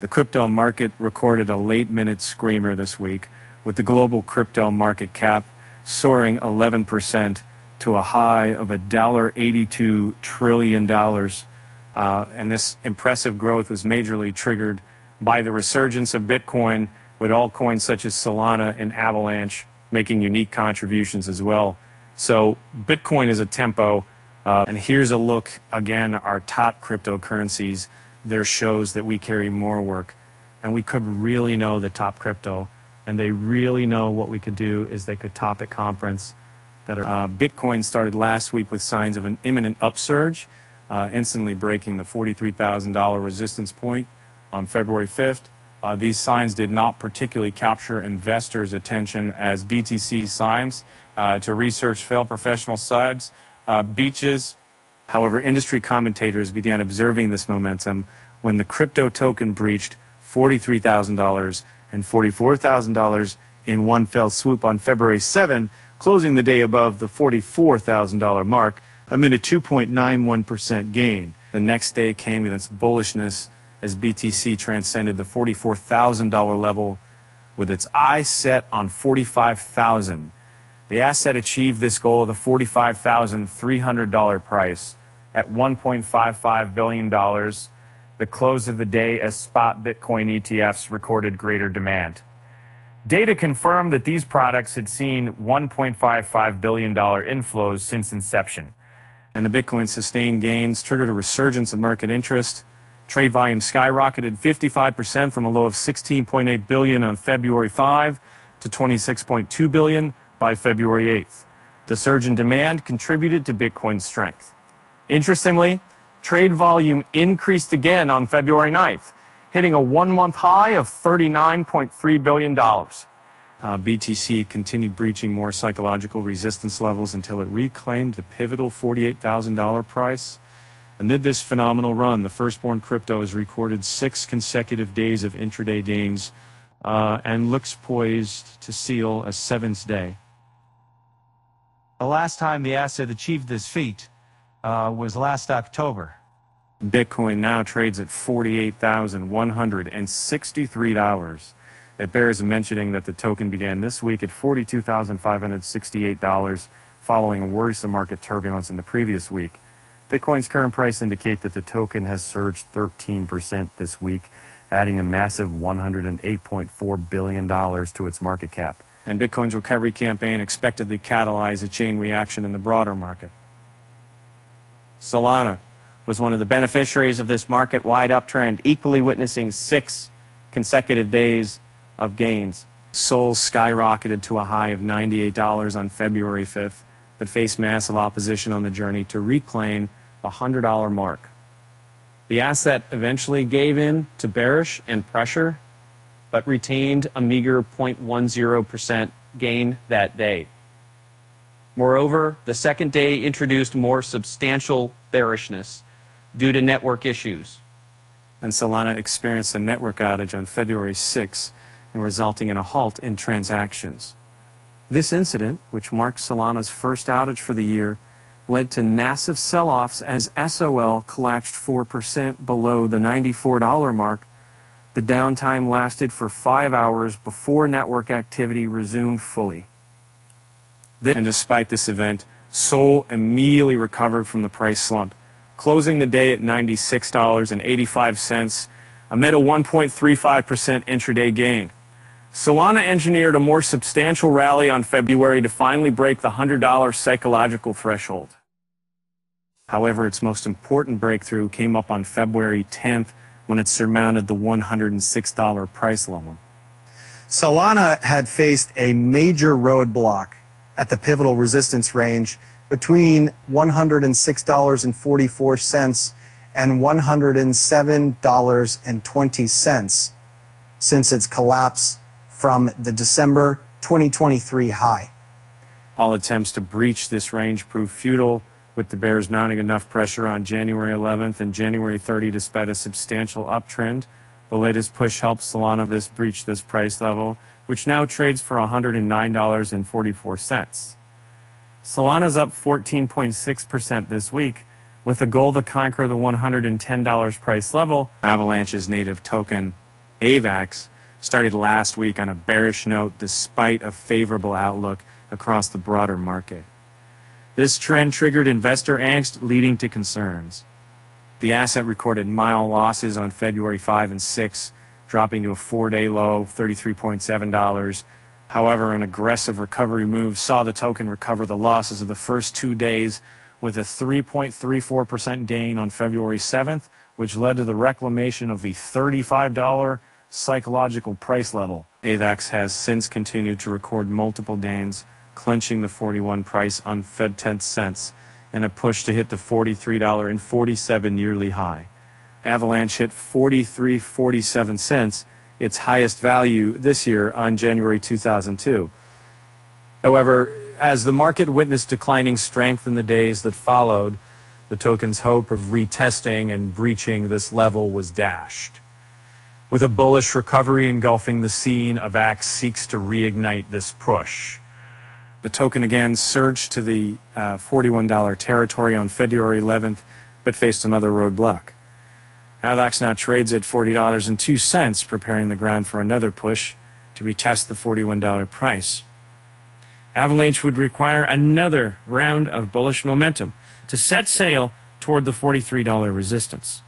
The crypto market recorded a late minute screamer this week, with the global crypto market cap soaring 11% to a high of $1.82 trillion. Uh, and this impressive growth was majorly triggered by the resurgence of Bitcoin, with altcoins such as Solana and Avalanche making unique contributions as well. So Bitcoin is a tempo. Uh, and here's a look again, our top cryptocurrencies. There shows that we carry more work and we could really know the top crypto and they really know what we could do is they could top at conference that are, uh, Bitcoin started last week with signs of an imminent upsurge, uh, instantly breaking the $43,000 resistance point on February 5th. Uh, these signs did not particularly capture investors' attention as BTC signs uh, to research failed professional sites, uh, beaches. However, industry commentators began observing this momentum when the crypto token breached $43,000 and $44,000 in one fell swoop on February 7, closing the day above the $44,000 mark amid a 2.91% gain. The next day came with its bullishness as BTC transcended the $44,000 level with its eye set on 45,000. dollars The asset achieved this goal of the $45,300 price at $1.55 billion, the close of the day as spot Bitcoin ETFs recorded greater demand. Data confirmed that these products had seen $1.55 billion inflows since inception. And the Bitcoin sustained gains triggered a resurgence of market interest Trade volume skyrocketed 55% from a low of 16.8 billion on February 5 to 26.2 billion by February 8th. The surge in demand contributed to Bitcoin's strength. Interestingly, trade volume increased again on February 9th, hitting a one-month high of $39.3 billion. Uh, BTC continued breaching more psychological resistance levels until it reclaimed the pivotal $48,000 price Amid this phenomenal run, the firstborn crypto has recorded six consecutive days of intraday gains uh, and looks poised to seal a seventh day. The last time the asset achieved this feat uh, was last October. Bitcoin now trades at $48,163. It bears mentioning that the token began this week at $42,568 following a worrisome market turbulence in the previous week. Bitcoin's current price indicates that the token has surged 13% this week, adding a massive $108.4 billion to its market cap. And Bitcoin's recovery campaign expectedly to catalyze a chain reaction in the broader market. Solana was one of the beneficiaries of this market-wide uptrend, equally witnessing six consecutive days of gains. Sol skyrocketed to a high of $98 on February 5th, but faced massive opposition on the journey to reclaim the $100 mark. The asset eventually gave in to bearish and pressure, but retained a meager 0.10% gain that day. Moreover, the second day introduced more substantial bearishness due to network issues. And Solana experienced a network outage on February 6, and resulting in a halt in transactions. This incident, which marked Solana's first outage for the year, led to massive sell-offs as SOL collapsed 4% below the $94 mark. The downtime lasted for five hours before network activity resumed fully. And despite this event, Sol immediately recovered from the price slump, closing the day at $96.85 amid a 1.35% intraday gain. Solana engineered a more substantial rally on February to finally break the $100 psychological threshold. However, its most important breakthrough came up on February 10th when it surmounted the $106 price level. Solana had faced a major roadblock at the pivotal resistance range between $106.44 and $107.20 since its collapse from the December 2023 high. All attempts to breach this range proved futile with the bears mounting enough pressure on January 11th and January 30 despite a substantial uptrend. The latest push helped Solana this breach this price level, which now trades for $109.44. Solana's up 14.6% this week, with a goal to conquer the $110 price level. Avalanche's native token AVAX started last week on a bearish note despite a favorable outlook across the broader market. This trend triggered investor angst, leading to concerns. The asset recorded mild losses on February 5 and 6, dropping to a four day low of $33.7. However, an aggressive recovery move saw the token recover the losses of the first two days with a 3.34% gain on February 7th, which led to the reclamation of the $35 psychological price level. AVAX has since continued to record multiple gains, clinching the 41 price on Fed 10 cents and a push to hit the $43.47 yearly high. Avalanche hit 43.47 cents, its highest value this year on January 2002. However, as the market witnessed declining strength in the days that followed, the token's hope of retesting and breaching this level was dashed. With a bullish recovery engulfing the scene, AVAX seeks to reignite this push. The token again surged to the uh, $41 territory on February 11th, but faced another roadblock. AVAX now trades at $40.02, preparing the ground for another push to retest the $41 price. Avalanche would require another round of bullish momentum to set sail toward the $43 resistance.